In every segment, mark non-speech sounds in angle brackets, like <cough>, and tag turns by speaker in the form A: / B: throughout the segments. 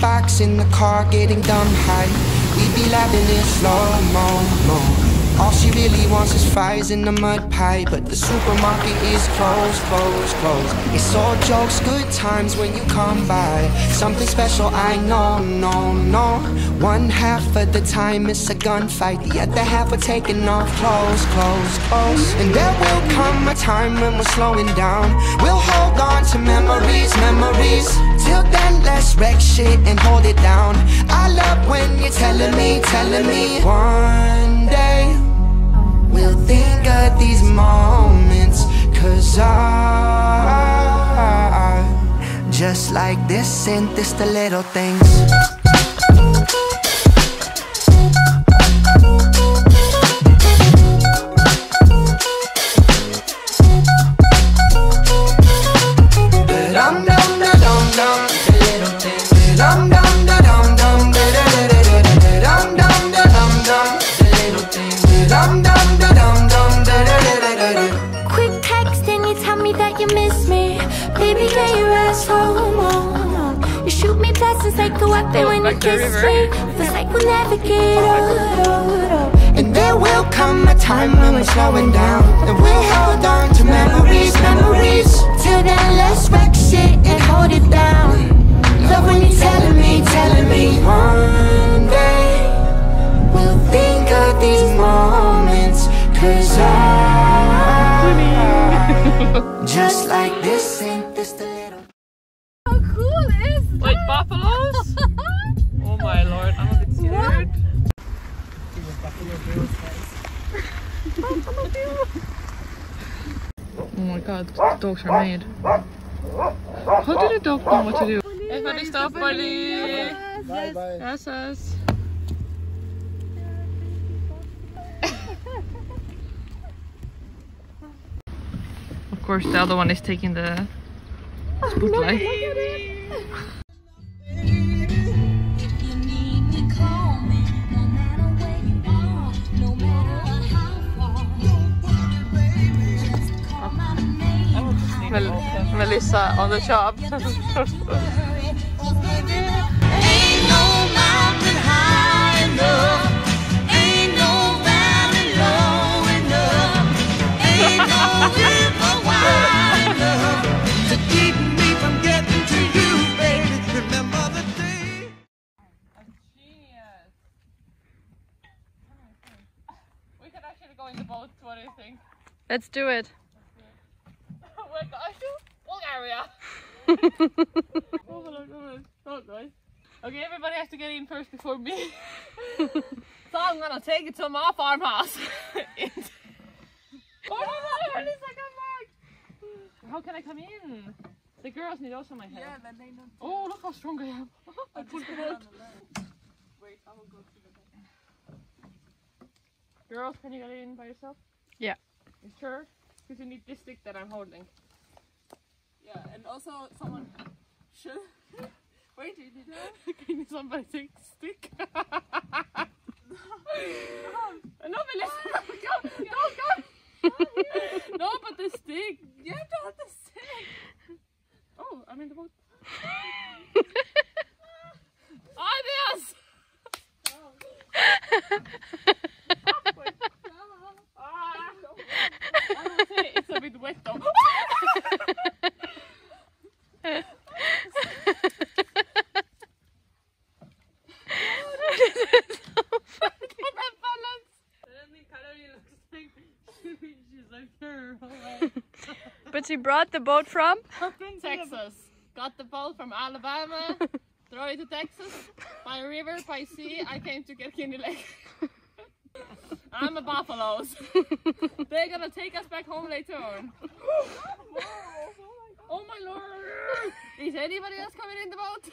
A: box in the car getting dumb high. We'd be laughing in slow mo, mo. All she really wants is fries in the mud pie. But the supermarket is closed, closed, closed. It's all jokes, good times when you come by. Something special, I know, no, no. One half of the time it's a gunfight, the other half we're taking off clothes, clothes, clothes. And there will come a time when we're slowing down. We'll hold on to memories, memories. Till then, let's wreck shit and hold it down. I love when you're telling me, telling me. One. We'll think of these moments Cause I Just like this and this the little things
B: You shoot me blessings like a weapon when you kiss me. Feels like we'll never get old.
A: And there will come a time when we're slowing down And we'll hold on to memories, memories
B: Till then, let's wreck shit and hold it down.
A: Love when you're telling me, telling me One day We'll think of these moments Cause I <laughs> Just like this ain't this the little
C: Oh my god, the dogs are mad. How did a dog know what to do? Everybody stop, Polly!
D: Bye bye.
C: Yes, yes. Of course, the other one is taking the <laughs> spotlight. Mel- Melissa on the job. <laughs> Let's do can actually go in the boat. What do you think?
E: Let's do it.
C: We're Bulgaria. oh my god. <laughs> Oh guys. Okay, everybody has to get in first before me. <laughs> so I'm gonna take it to my farmhouse. <laughs> Oh my god, Melissa, come back! How can I come in? The girls need also my help. Yeah, then they know. Oh, look how strong I am. I pulled it out. Wait, I will go to the back. Girls, can you get in by yourself?
E: Yeah.
C: You sure? Because you need this stick that I'm holding.
F: Yeah, and also someone should. <laughs> Wait, did you do that? <laughs>
C: Can somebody take stick? <laughs> no, go, go, go. no, but the stick. You have to hold the stick. Oh, I'm in the boat. Adios. Ah, I would say it's a bit wet though. Don't have balance. Suddenly, Karolin looks like she's. <laughs> <laughs>
E: But she brought the boat from?
C: Texas. Got the boat from Alabama. <laughs> Throw it to Texas. By river, by sea, I came to Kerkini Lake. I'm a buffaloes. They're gonna take us back home later on. <gasps> oh my lord! Is anybody else coming in the boat?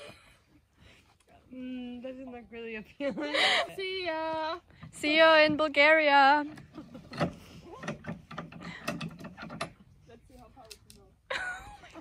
E: Mm, doesn't look really appealing.
C: See ya!
E: See you in Bulgaria.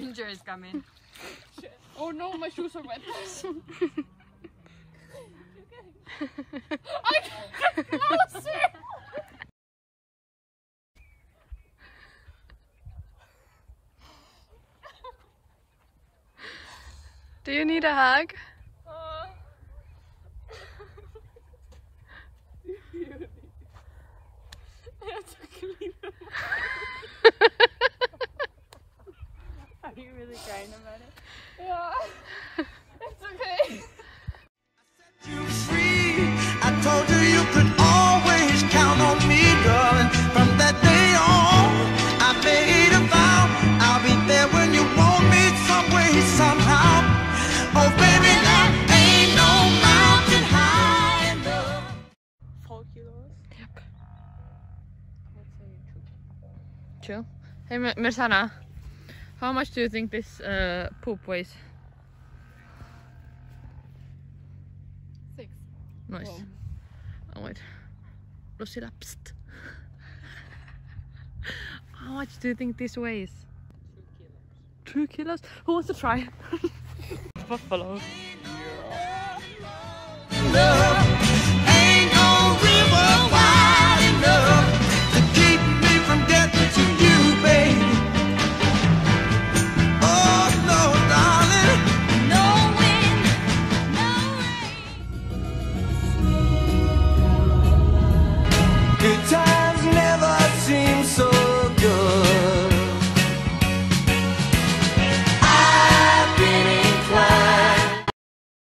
E: The ranger is coming.
C: Oh no, my shoes are wet. I can't get closer.
E: Do you need a hug?
C: Uh, I have to clean them.
E: Are you really crying about it?
C: Yeah. <laughs> It's okay.
G: you free. I told you you could always count on me, darling. From that day on, I made a vow. I'll be there when you want me, some way, somehow. Oh, baby, there ain't no mountain high enough.
F: Four kilos.
C: Chill. Hey, M- Mersana. How much do you think this uh, poop weighs?
F: Six.
C: Nice.
F: Wow.
C: Oh wait. Lucilla, psst. How much do you think this weighs? Two kilos. Two kilos. Who wants to try? <laughs> Buffalo.